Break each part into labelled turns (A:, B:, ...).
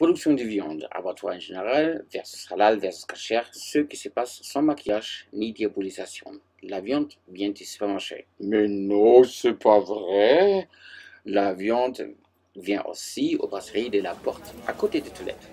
A: Production de viande, abattoir en général, versus halal versus kasher, ce qui se passe sans maquillage ni diabolisation. La viande vient du supermarché.
B: Mais non, c'est pas vrai.
A: La viande vient aussi aux brasseries de la porte, à côté des toilettes.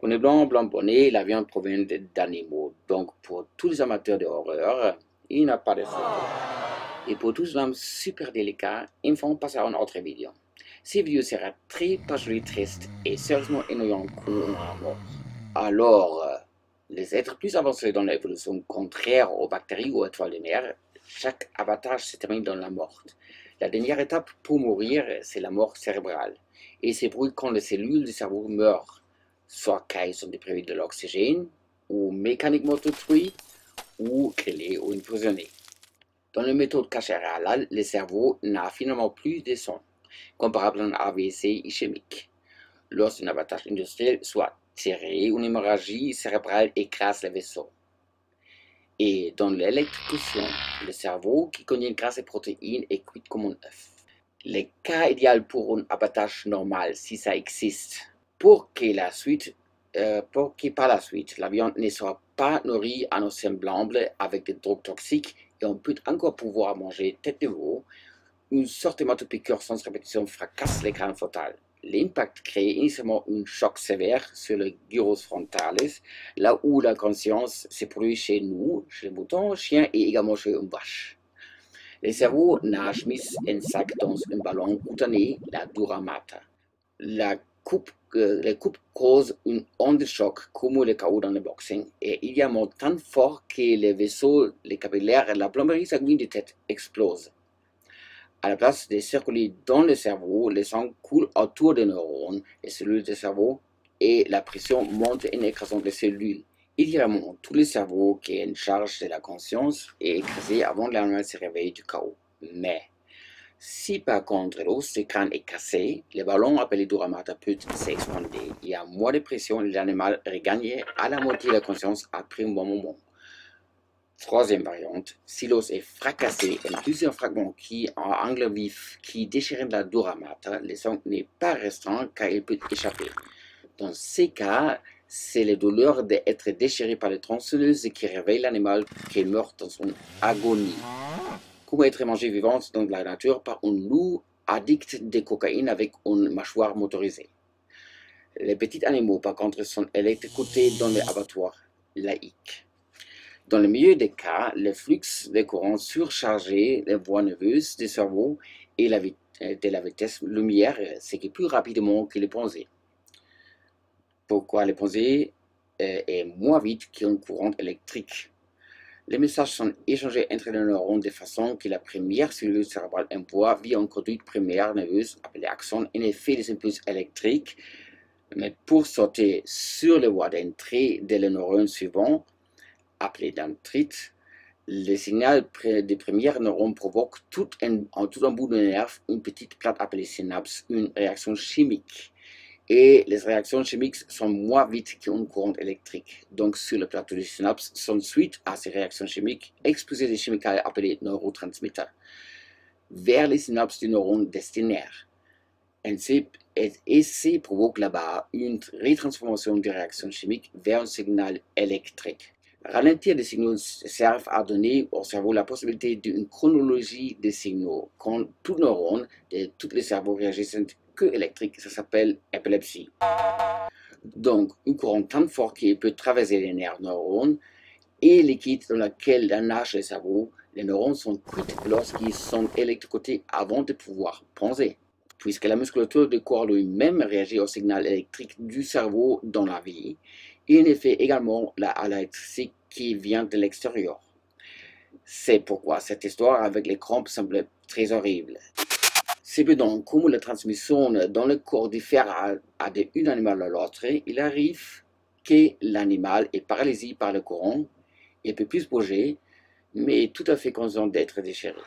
A: Bonnet blanc, blanc bonnet, la viande provient d'animaux. Donc pour tous les amateurs de horreur, il n'y a pas de faute. Et pour tous les hommes super délicats, il faut passer à une autre vidéo. Cette vidéo sera très passionné, triste et sérieusement ennuyant comme un mort. Alors, les êtres plus avancés dans l'évolution contraire aux bactéries ou étoiles de mer, chaque abattage se termine dans la mort. La dernière étape pour mourir, c'est la mort cérébrale. Et c'est bruit quand les cellules du cerveau meurent, soit qu'elles sont déprivées de l'oxygène, ou mécaniquement détruites, ou grillées ou imprisonnées. Dans la méthode halal, le cerveau n'a finalement plus de son comparable à un AVC ischémique. Lorsqu'un abattage industriel soit tiré, une hémorragie cérébrale écrase le vaisseau. Et dans l'électrocution, le cerveau qui contient grâce et protéines est cuit comme un œuf. Le cas idéal pour un abattage normal, si ça existe, pour que la suite, euh, pour que par la suite la viande ne soit pas nourrie en semblable avec des drogues toxiques et on peut encore pouvoir manger tête de veau, une sorte de piqûre sans répétition fracasse l'écran frontal. L'impact crée initialement un choc sévère sur le gyros frontalis, là où la conscience se produit chez nous, chez les moutons, chiens et également chez une vache. Le cerveau nage mis en sac dans un ballon cutané, la duramata. La coupe, euh, les coupes causent une onde de choc comme le chaos dans le boxing et il y a un tant fort que les vaisseaux, les capillaires et la plomberie sanguine de tête explosent. À la place de circuler dans le cerveau, le sang coule autour des neurones, les cellules du cerveau, et la pression monte en écrasant les cellules. Idéalement, tout le cerveau qui est en charge de la conscience est écrasé avant l'animal se réveille du chaos. Mais, si par contre l'os du crâne est cassé, le ballon appelé Duramata peut s'expander. Il y a moins de pression et l'animal regagne à la moitié de la conscience après un bon moment. Troisième variante, si l'os est fracassé en plusieurs fragments qui, en angle vif, qui déchirent la duramata, le sang n'est pas restreint car il peut échapper. Dans ces cas, c'est la douleur d'être déchiré par les tronçonneuses qui réveille l'animal qui meurt dans son agonie. Comme être mangé vivant dans la nature par un loup addict de cocaïne avec une mâchoire motorisée? Les petits animaux, par contre, sont électrocutés dans les abattoirs laïques. Dans le milieu des cas, le flux de courant surchargé les voies nerveuses du cerveau et la euh, de la vitesse lumière, ce qui est plus rapidement que les pensées. Pourquoi les pensées euh, est moins vite qu'un courant électrique? Les messages sont échangés entre les neurones de façon que la première cellule cérébrale envoie via une conduite primaire nerveuse appelée axone un effet des impulses électriques, mais pour sauter sur les voies d'entrée des neurones suivants, appelé dendrite, le signal des premières neurones provoque tout un, en tout un bout de nerf une petite plate appelée synapse, une réaction chimique. Et les réactions chimiques sont moins vite qu'un courant électrique. Donc, sur le plateau des synapses, sont suite à ces réactions chimiques exposées des chimicales appelées neurotransmetteurs vers les synapses du neurone destinaire. Et ces provoque là-bas une retransformation des réactions chimiques vers un signal électrique. Ralentir des signaux servent à donner au cerveau la possibilité d'une chronologie des signaux. Quand tout neurone de tous les cerveaux réagissent que électrique, ça s'appelle épilepsie. Donc, un courant tant fort qu'il peut traverser les nerfs neurones et liquide dans lequel nage le cerveau, les neurones sont cuits lorsqu'ils sont électrocutés avant de pouvoir penser. Puisque la musculature du corps lui-même réagit au signal électrique du cerveau dans la vie, il fait également la l'électricité qui vient de l'extérieur. C'est pourquoi cette histoire avec les crampes semble très horrible. C'est donc comme la transmission dans le corps diffère à, d'un animal à l'autre, il arrive que l'animal est paralysé par le courant, il peut plus bouger, mais tout à fait conscient d'être déchiré.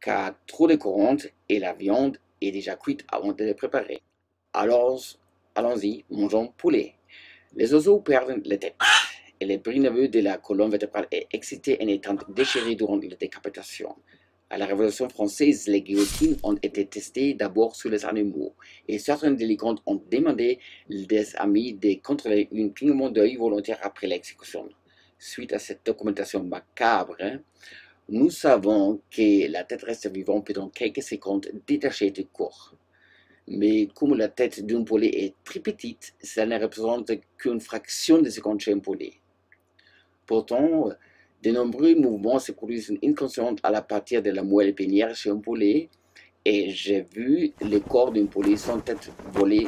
A: Car trop de courant et la viande est déjà cuite avant de le préparer. Alors, Allons-y, mangeons poulet. Les oiseaux perdent la tête et le bris nerveux de la colonne vertébrale est excité et étant déchiré durant la décapitation. À la Révolution française, les guillotines ont été testées d'abord sur les animaux et certains délinquants ont demandé des amis de contrôler un clignement d'œil volontaire après l'exécution. Suite à cette documentation macabre, nous savons que la tête reste vivante pendant quelques secondes détachée du corps. Mais comme la tête d'un poulet est très petite, ça ne représente qu'une fraction de seconde chez un poulet. Pourtant, de nombreux mouvements se produisent inconscients à partir de la moelle épinière chez un poulet et j'ai vu le corps d'un poulet sans tête voler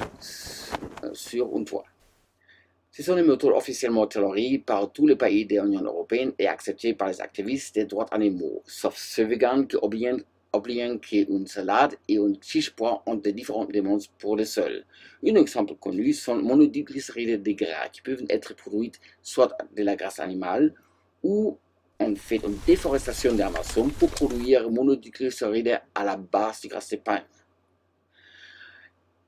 A: sur un toit. Ce sont des méthodes officiellement tolérées par tous les pays de l'Union européenne et acceptées par les activistes des droits animaux, sauf ceux vegans qui oublient qu'une salade et une tige pois ont de différentes demandes pour le sol. Un exemple connu sont monoglycérides de gras qui peuvent être produits soit de la graisse animale ou on fait une déforestation d'Amazon pour produire monoglycérides à la base du gras de pain.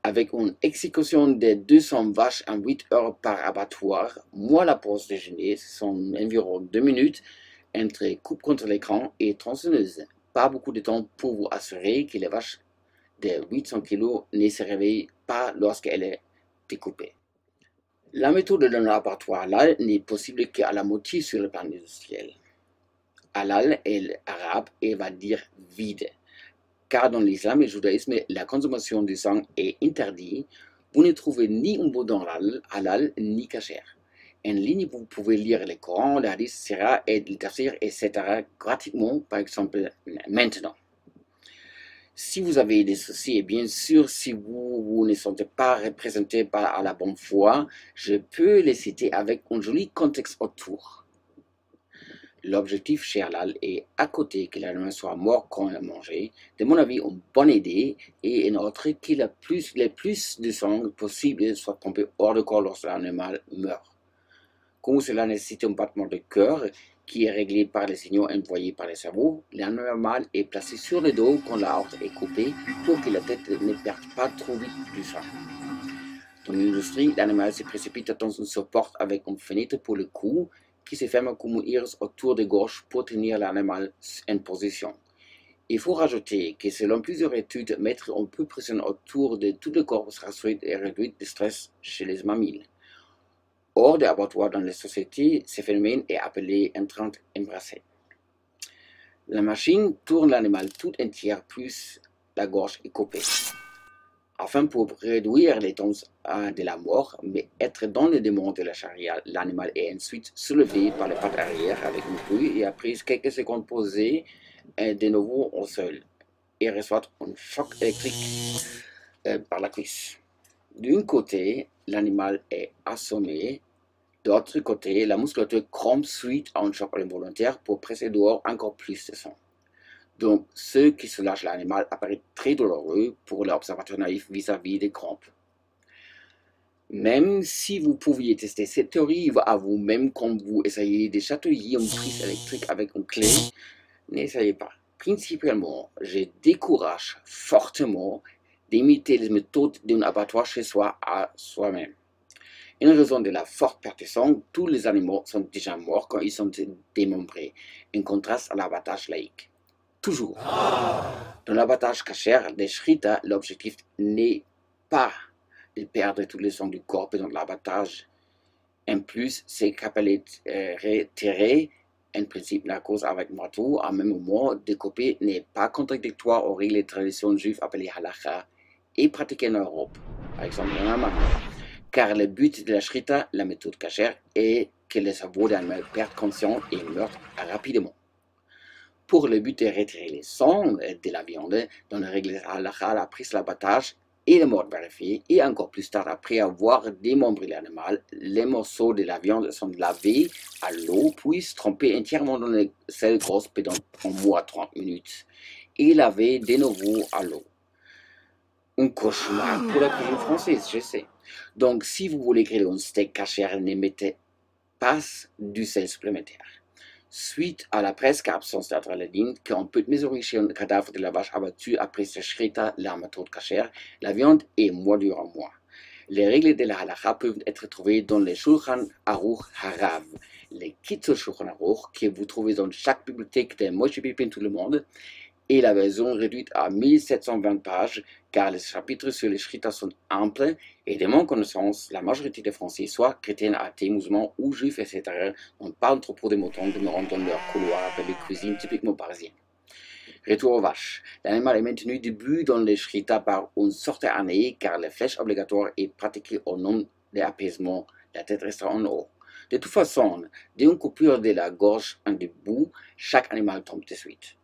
A: Avec une exécution de 200 vaches en 8 heures par abattoir, moi la pause déjeuner, ce sont environ 2 minutes entre coupe contre l'écran et tronçonneuse. Pas beaucoup de temps pour vous assurer que les vaches de 800 kg ne se réveillent pas lorsqu'elle est découpée. La méthode de laboratoire là n'est possible qu'à la moitié sur le plan industriel. Halal est arabe et va dire vide. Car dans l'islam et le judaïsme, la consommation du sang est interdite. Vous ne trouvez ni un boudin halal, ni kasher. En ligne, vous pouvez lire le Coran, le hadith, Sira et le tafsir, etc. gratuitement, par exemple, maintenant. Si vous avez des soucis, et bien sûr, si vous, vous ne sentez pas représenté par la bonne foi, je peux les citer avec un joli contexte autour. L'objectif chez Halal est à côté que l'animal soit mort quand il a mangé, de mon avis, une bonne idée et une autre que le plus, le plus de sang possible soit pompé hors de corps lorsque l'animal meurt. Comme cela nécessite un battement de cœur qui est réglé par les signaux envoyés par le cerveau, l'animal est placé sur le dos quand la horte est coupée pour que la tête ne perde pas trop vite du sang. Dans l'industrie, l'animal se précipite dans une support avec une fenêtre pour le cou qui se ferme comme une iris autour de gauche pour tenir l'animal en position. Il faut rajouter que selon plusieurs études, mettre un peu de pression autour de tout le corps réduit et réduit le stress chez les mammifères. Hors des abattoirs dans les sociétés, ce phénomène est appelé entrante embrassée. La machine tourne l'animal tout entier plus la gorge est coupée. Afin pour réduire les temps de la mort, mais être dans le démon de la charia, l'animal est ensuite soulevé par les pattes arrière avec une pluie et après quelques secondes posé de nouveau au sol et reçoit un choc électrique par la cuisse. D'un côté, l'animal est assommé D'autre côté, la musculature crompe suite à un choc involontaire pour presser dehors encore plus de sang. Donc, ce qui soulage l'animal apparaît très douloureux pour l'observateur naïf vis-à-vis des crampes. Même si vous pouviez tester cette théorie à vous-même quand vous essayez de chatouiller une prise électrique avec une clé, n'essayez pas. Principalement, je décourage fortement d'imiter les méthodes d'un abattoir chez soi à soi-même. En raison de la forte perte de sang, tous les animaux sont déjà morts quand ils sont démembrés, en contraste à l'abattage laïque. Toujours. Dans l'abattage cachère des shrita, l'objectif n'est pas de perdre tous les sangs du corps pendant l'abattage. En plus, c'est qu'appelé retirer en principe la cause avec marteau, à même moment, découper n'est pas contradictoire aux règles et traditions juives appelées halakha et pratiquées en Europe, par exemple en Allemagne car le but de la shrita, la méthode cachère, est que le cerveau d'animal perde conscience et meurt rapidement. Pour le but de retirer les sangs de la viande, dans la règle halakha, la prise l'abattage et la mort vérifiée, et encore plus tard, après avoir démembré l'animal, les morceaux de la viande sont lavés à l'eau, puis trempés entièrement dans le sel gros pendant au moins 30 minutes, et lavés de nouveau à l'eau. Un cauchemar pour la cuisine française, je sais. Donc, si vous voulez griller un steak cachère, ne mettez pas du sel supplémentaire. Suite à la presque absence d'adrénaline qu'on peut mesurer chez un cadavre de la vache abattue après ce shrita, la méthode cachère, la viande est moins dure en moins. Les règles de la halakha peuvent être trouvées dans les Shulchan Aruch Harav, les kits Shulchan Aruch que vous trouvez dans chaque bibliothèque de Moshe Pippin tout le monde, et la version réduite à 1720 pages, car les chapitres sur les Shrita sont amples et de mon connaissance, la majorité des Français, soit chrétiens, athées, musulmans ou juifs, etc., n'ont pas troupeau de moutons demeurant dans leur couloir avec des cuisines typiquement parisiennes. Retour aux vaches. L'animal est maintenu début dans les Shrita par une sorte année, car la flèche obligatoire est pratiquée au nom de l'apaisement, la tête restera en haut. De toute façon, d'une coupure de la gorge en debout, chaque animal tombe de suite.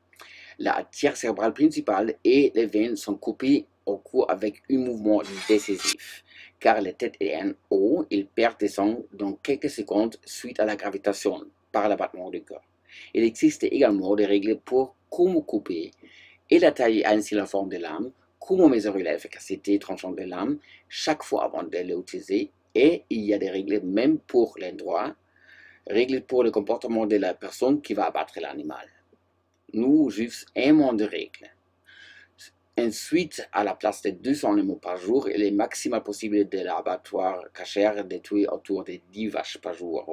A: La tière cérébrale principale et les veines sont coupées au cou avec un mouvement décisif, car la tête est en haut, il perd des sang dans quelques secondes suite à la gravitation par l'abattement du cœur. Il existe également des règles pour comment couper et la taille ainsi la forme de lame, comment mesurer l'efficacité tranchante de lame chaque fois avant de l'utiliser et il y a des règles même pour l'endroit, règles pour le comportement de la personne qui va abattre l'animal. Nous, juifs, aimons des règles. Ensuite, à la place de 200 animaux par jour, il est maximal possible de l'abattoir cachère de autour de 10 vaches par jour.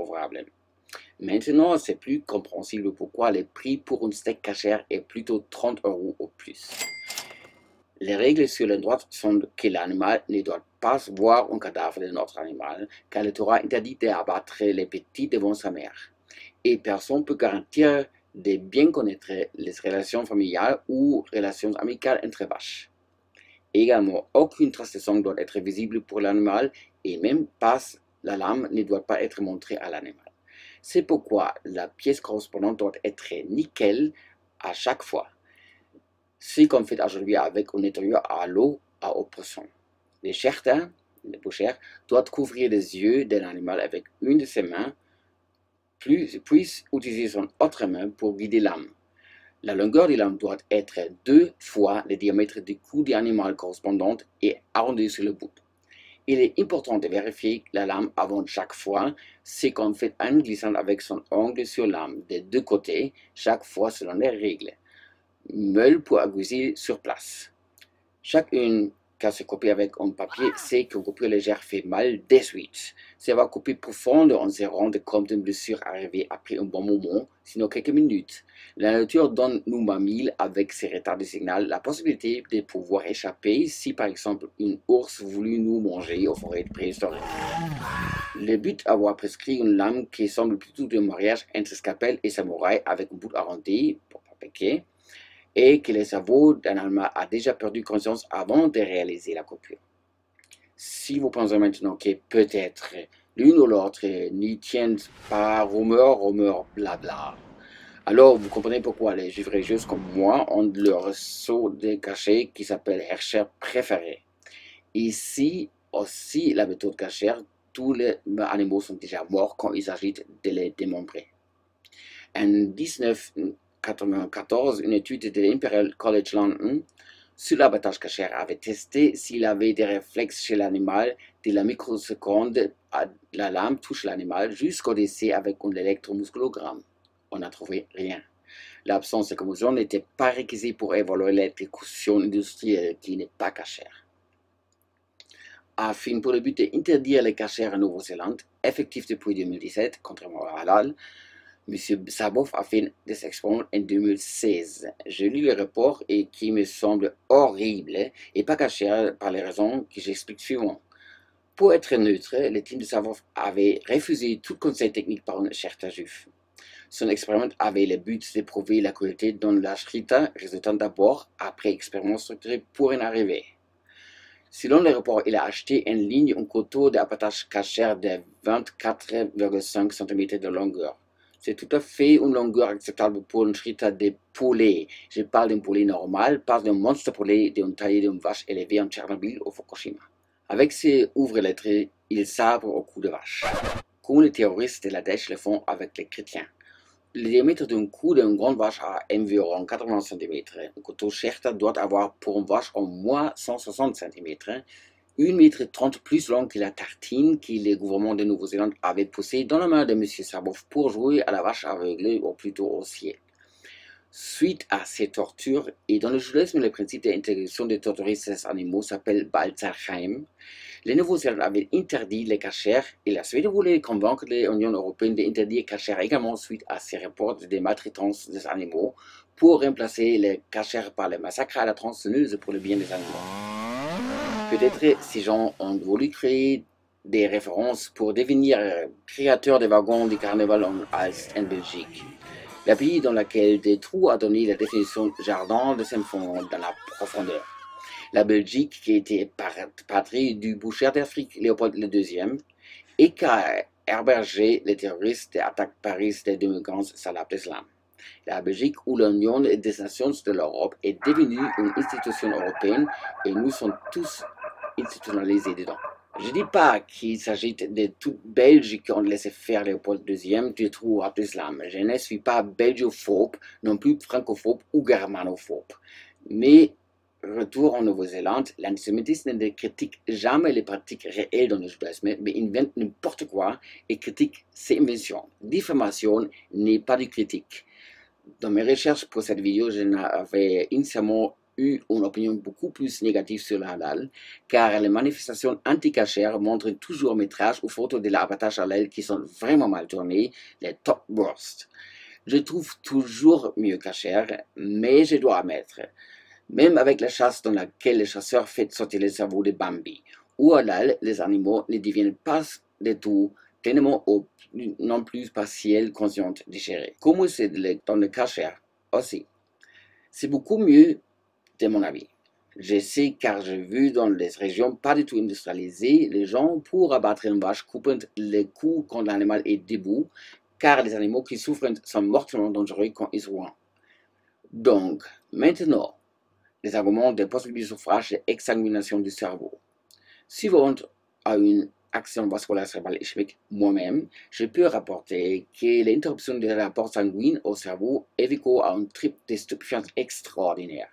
A: Maintenant, c'est plus compréhensible pourquoi le prix pour une steak cachère est plutôt 30 euros ou plus. Les règles sur le droit sont que l'animal ne doit pas voir un cadavre de notre animal, car il sera interdit d'abattre les petits devant sa mère. Et personne ne peut garantir de bien connaître les relations familiales ou relations amicales entre vaches. Également, aucune trace de sang doit être visible pour l'animal et même pas la lame ne doit pas être montrée à l'animal. C'est pourquoi la pièce correspondante doit être nickel à chaque fois. Ce qu'on fait aujourd'hui avec un nettoyeur à l'eau à haute pression. Les chertins, les bouchères, doivent couvrir les yeux d'un animal avec une de ses mains, puis, puis utiliser son autre main pour guider l'âme. La longueur de lame doit être deux fois le diamètre du cou de l'animal correspondant et arrondi sur le bout. Il est important de vérifier la lame avant chaque fois, c'est qu'on fait un glissant avec son ongle sur lame des deux côtés, chaque fois selon les règles meule pour aiguiser sur place. Chacune qui se copie avec un papier sait qu'une coupure légère fait mal de suite. Si elle va couper profonde, on se rend compte d'une blessure arrivée après un bon moment, sinon quelques minutes. La nature donne nous mamilles avec ses retards de signal la possibilité de pouvoir échapper si par exemple une ours voulut nous manger au forêt préhistorique. Le but avoir prescrit une lame qui semble plutôt de mariage entre scalpel et samouraï avec un bout arrondi pour pas piquer et que le cerveau d'un Allemand a déjà perdu conscience avant de réaliser la coupure. Si vous pensez maintenant que peut-être l'une ou l'autre n'y tiennent pas rumeur, rumeur, blabla, alors vous comprenez pourquoi les juifs comme moi ont leur saut de cachet qui s'appelle Hercher préféré. Ici aussi, la méthode cachère, tous les animaux sont déjà morts quand il s'agit de les démembrer. En 19 1994, une étude de l'Imperial College London sur l'abattage cachère avait testé s'il avait des réflexes chez l'animal de la microseconde à la lame touche l'animal jusqu'au décès avec un électromusculogramme. On n'a trouvé rien. L'absence de commotion n'était pas requisite pour évaluer l'exécution industrielle qui n'est pas cachère. Afin pour le but d'interdire les cachères en Nouvelle-Zélande, effectif depuis 2017, contrairement à Halal, M. Sabov a fait des expériences en 2016. J'ai lu le rapport et qui me semble horrible et pas caché par les raisons que j'explique suivant. Pour être neutre, le team de Sabov avait refusé tout conseil technique par un certain juif. Son expérience avait le but de prouver la qualité dans la shrita, résultant d'abord, après expérience structurée, pour en arriver. Selon le rapport, il a acheté en ligne un couteau d'abattage cachère de 24,5 cm de longueur. C'est tout à fait une longueur acceptable pour une shrita de poulet. Je parle d'un poulet normal, pas d'un monstre poulet d'une taille d'une vache élevée en Tchernobyl ou Fukushima. Avec ses ouvres-lettres, il sabre au cou de vache. Comme les terroristes de la Daesh le font avec les chrétiens. Le diamètre d'un cou d'une grande vache a environ 80 cm. Un couteau Sherta doit avoir pour une vache au moins 160 cm 1 mètre 30 plus long que la tartine que le gouvernement de Nouvelle-Zélande avait poussée dans la main de M. Sabov pour jouer à la vache aveuglée ou plutôt au ciel. Suite à ces tortures, et dans le judaïsme, le principe d'intégration des torturistes ces animaux s'appelle Balzerheim, les Nouveaux-Zélandais avaient interdit les cachères et la Suède voulait convaincre l'Union européenne d'interdire les cachères également suite à ces rapports de maltraitance des animaux pour remplacer les cachers par les massacres à la tronçonneuse pour le bien des animaux. Peut-être ces gens ont voulu créer des références pour devenir créateurs des wagons du carnaval en Alst en Belgique. Le pays dans lequel Détroit a donné la définition jardin de fonds dans la profondeur. La Belgique, qui était patrie du boucher d'Afrique Léopold II, et qui a hébergé les terroristes d'attaque Paris de 2015 Salah Abdeslam. La Belgique, où l'Union des Nations de l'Europe est devenue une institution européenne et nous sommes tous institutionnalisés dedans. Je ne dis pas qu'il s'agit de toute Belge qui ont laissé faire Léopold II du trou à l'islam. Je ne suis pas belgophobe, non plus francophobe ou germanophobe. Mais retour en Nouvelle-Zélande, l'antisémitisme ne critique jamais les pratiques réelles dans le judaïsme, mais invente n'importe quoi et critique ses inventions. Diffamation n'est pas de critique. Dans mes recherches pour cette vidéo, je n'avais initialement eu une opinion beaucoup plus négative sur la halal, car les manifestations anti-cachères montrent toujours métrage ou photos de l'abattage halal qui sont vraiment mal tournées, les top worst. Je trouve toujours mieux cachère, mais je dois admettre, même avec la chasse dans laquelle les chasseurs font sortir le cerveau de Bambi, ou halal, les animaux ne deviennent pas du tout tellement non plus partiel conscients digérés. Comme c'est dans le cachère aussi. C'est beaucoup mieux de mon avis. Je sais car j'ai vu dans les régions pas du tout industrialisées, les gens pour abattre une vache coupent les coups quand l'animal est debout, car les animaux qui souffrent sont mortellement dangereux quand ils sont Donc, maintenant, les arguments de possibilité de souffrage et exsanguination du cerveau. Suivant à une action vasculaire cérébrale ischémique moi-même, je peux rapporter que l'interruption de rapport sanguin au cerveau évite à un trip de stupéfiants extraordinaire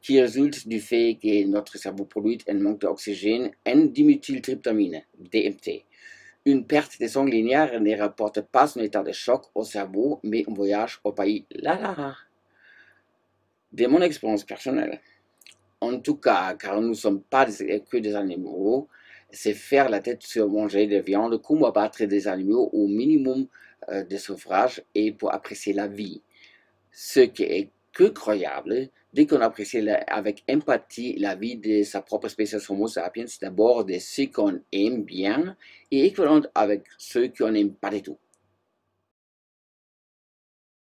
A: qui résulte du fait que notre cerveau produit un manque d'oxygène N-dimethyltryptamine, DMT. Une perte de sang linéaire ne rapporte pas un état de choc au cerveau, mais un voyage au pays là là. De mon expérience personnelle. En tout cas, car nous ne sommes pas que des animaux, c'est faire la tête sur manger de viande, comme abattre des animaux au minimum euh, de suffrage et pour apprécier la vie. Ce qui est que croyable, dès qu'on apprécie avec empathie la vie de sa propre espèce Homo sapiens, d'abord de ceux qu'on aime bien et équivalent avec ceux qu'on n'aime pas du tout.